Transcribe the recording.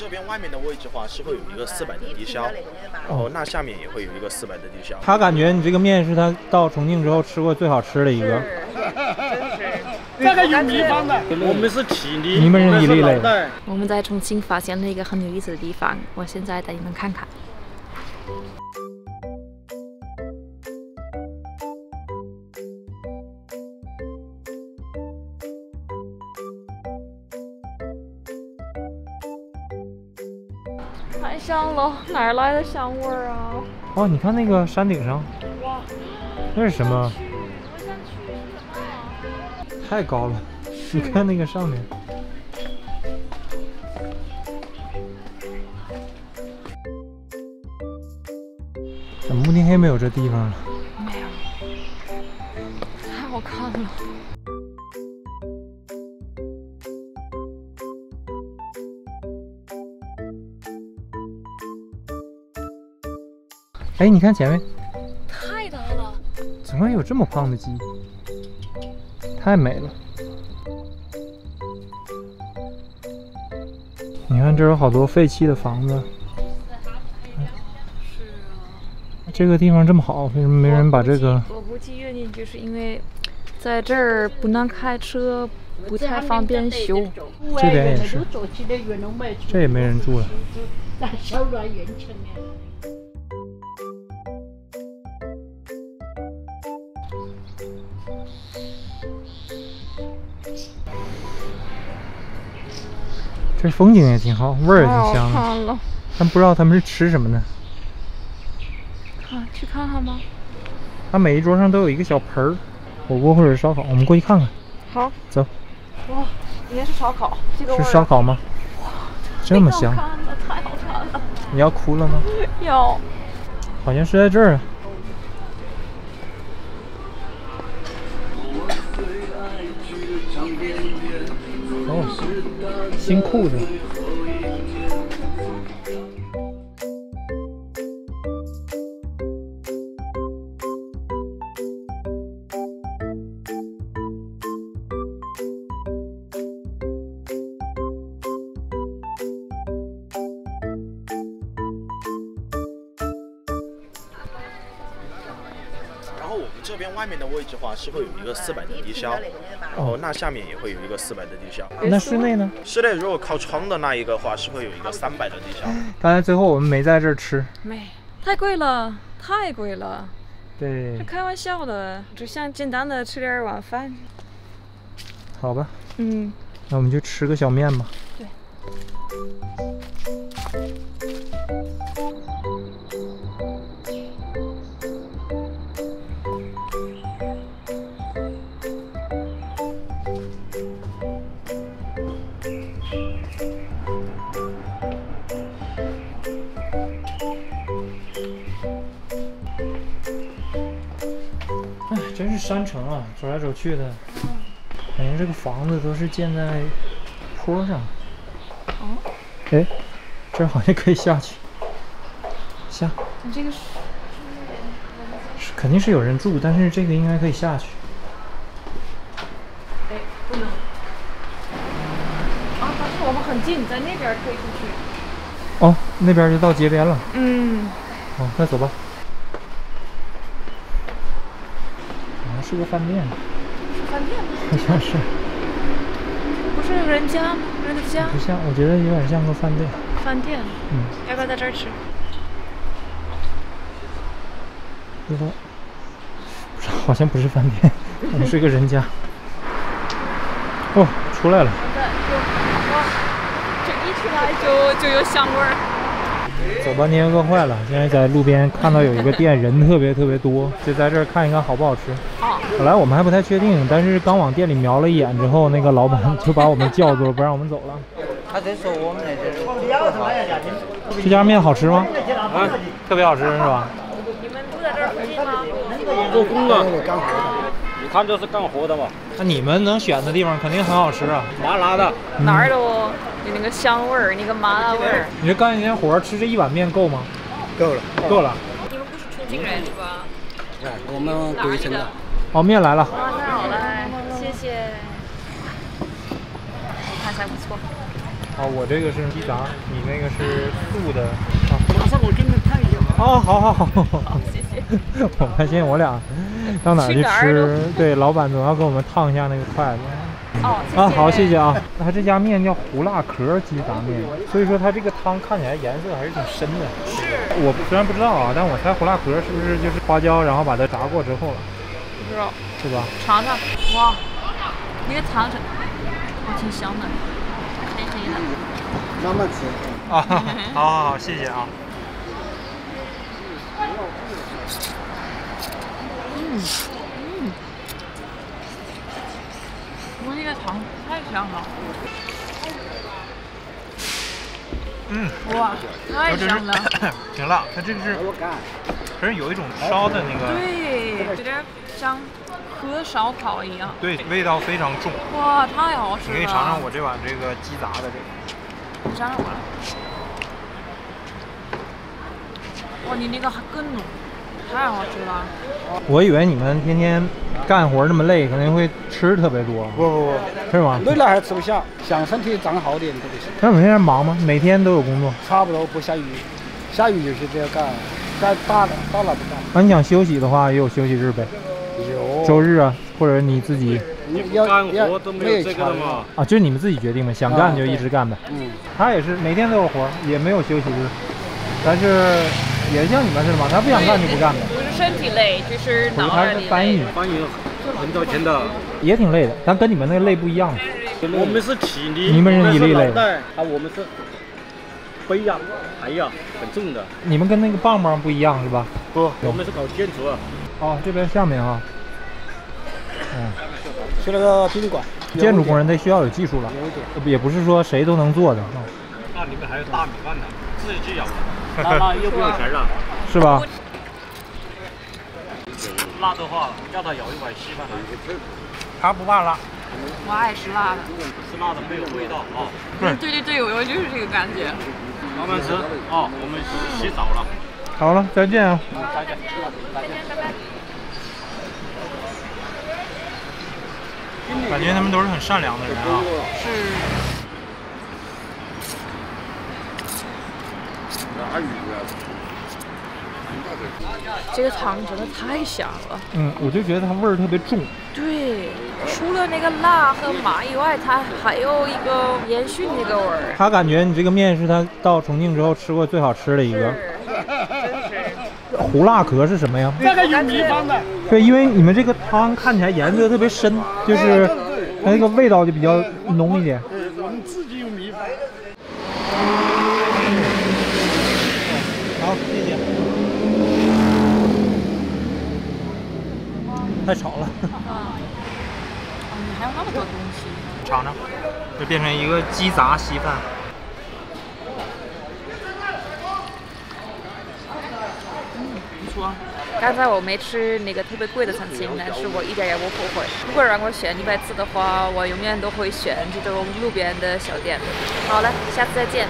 这边外面的位置的话是会有一个四百的低消，然后那下面也会有一个四百的低消。他感觉你这个面是他到重庆之后吃过最好吃的一个。这个有秘方的，我们是体力，你们是体力类。我们在重庆发现了一个很有意思的地方，我现在带你们看看。香了，哪儿来的香味儿啊？哦，你看那个山顶上，哇，那是什么？太高了，你看那个上面。怎么慕尼黑没有这地方了？没有，太好看了。哎，你看前面，太大了！怎么有这么胖的鸡？太美了！你看，这有好多废弃的房子。这个地方这么好，为什么没人把这个？我估计原因就是因为在这儿不能开车，不太方便修。这边也是。这也没人住了。这风景也挺好，味儿也挺香的。但不知道他们是吃什么呢。看，去看看吧。他每一桌上都有一个小盆儿，火锅或者烧烤，我们过去看看。好，走。哇，应该是烧烤。是烧烤吗？哇，这么香！太好看了。你要哭了吗？要。好像是在这儿。新裤子。然后我们这边外面的位置的话是会有一个四百的低消，然后那下面也会有一个四百的低消。那室内呢？室内如果靠窗的那一个话是会有一个三百的低消。刚才最后我们没在这儿吃，没，太贵了，太贵了。对，这开玩笑的，只想简单的吃点晚饭。好吧，嗯，那我们就吃个小面吧。对。山城啊，走来走去的，感觉这个房子都是建在坡上。哦，哎，这好像可以下去。下。你这个是？是肯定是有人住，但是这个应该可以下去。哎，不能。啊，但是我们很近，在那边可以出去。哦，那边就到街边了。嗯。哦，那走吧。好像是个饭店，饭店好像是，不是人家吗？人的家？不像，我觉得有点像个饭店。饭店，嗯，要不要在这儿吃？不知道，好像不是饭店，可能是一个人家。哦，出来了。出来就就有香味儿。走半天饿坏了。现在在路边看到有一个店，人特别特别多，就在这儿看一看好不好吃。本来我们还不太确定，但是刚往店里瞄了一眼之后，那个老板就把我们叫住了，不让我们走了。他在说我们那这家面好吃吗？啊，特别好吃是吧？你们住在这儿附近吗？做工的，一看就是干活的嘛。那你们能选的地方肯定很好吃啊，麻辣的，哪儿都有那个香味儿，那个麻辣味儿。你这干一天活吃这一碗面够吗？够了，够了。你们不是重庆人是吧？哎，我们贵州的。哦，面来了。哇，太好了，谢谢。看起来不错。啊，我这个是鸡杂，你那个是素的啊。马上我给你们看一下。哦，好好好，谢谢。我发现我俩到哪儿去吃，对，老板总要给我们烫一下那个筷子。哦，啊，好，谢谢啊。他这家面叫胡辣壳鸡杂面，所以说它这个汤看起来颜色还是挺深的。是。我虽然不知道啊，但我猜胡辣壳是不是就是花椒，然后把它炸过之后了？不知道。是吧？尝尝，哇，那个汤是，还挺香的，黑黑的。慢慢吃。啊，好好好，谢谢啊。嗯嗯，我那个糖太香了。嗯，哇，太香了。挺辣，它这个是，可是有一种烧的那个。对，有点像喝烧烤一样。对，味道非常重。哇，太好吃了！你可以尝尝我这碗这个鸡杂的这个。你尝尝我。哇，你那个还更浓，太好吃了。我以为你们天天干活那么累，肯定会吃特别多。不不不，是吗？累了还吃不下，想身体长好点特别行。那你现在忙吗？每天都有工作？差不多，不下雨，下雨有些都要干，干大了大了不干。那你想休息的话，也有休息日呗？有。周日啊，或者你自己。你干活都没有这个的吗？啊，就是你们自己决定的，想干就一直干呗。嗯。他也是每天都有活，也没有休息日，但是也像你们似的嘛，他不想干就不干呗。不是身体累，就是脑袋累翻译，翻译很早钱的，也挺累的，但跟你们那个累不一样。我们是体力，你们是体力累，啊，我们是背呀、抬呀，很重的。你们跟那个棒棒不一样是吧？不，我们是搞建筑。哦，这边下面啊，嗯，去那个宾馆。建筑工人得需要有技术了，也不是说谁都能做的。那里面还有大米饭呢，自己去舀。那那又不用钱了，是吧？辣的话，叫他舀一碗稀饭来。他不怕辣。我爱吃辣的。吃辣的没有味道啊。对对对，我就是这个感觉。慢慢吃哦，我们洗澡了。好了，再见啊。再见，再见，拜拜。感觉他们都是很善良的人啊。是。这个汤真的太香了。嗯，我就觉得它味儿特别重。对，除了那个辣和麻以外，它还有一个烟熏那个味儿。他感觉你这个面是他到重庆之后吃过最好吃的一个。胡辣壳是什么呀？这个有秘方的。对，因为你们这个汤看起来颜色特别深，就是它那个味道就比较浓一点。我们自己有秘方。好，谢谢。太吵了。啊，你还有那么多东西。尝尝，就变成一个鸡杂稀饭。嗯，不错。刚才我没吃那个特别贵的餐厅，但是我一点也不后悔。如果让我选一百次的话，我永远都会选这种路边的小店。好了，下次再见。